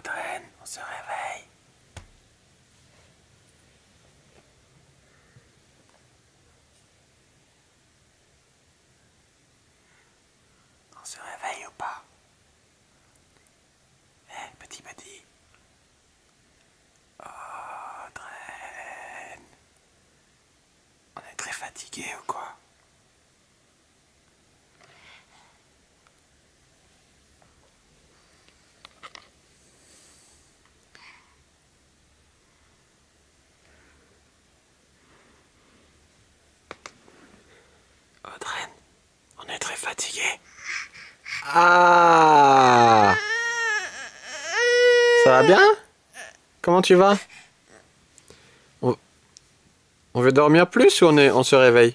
On se réveille. On se réveille ou pas? Eh, petit petit. Oh, Dren. On est très fatigué ou quoi? Ah. Ça va bien? Comment tu vas? On... veut dormir plus ou on se réveille?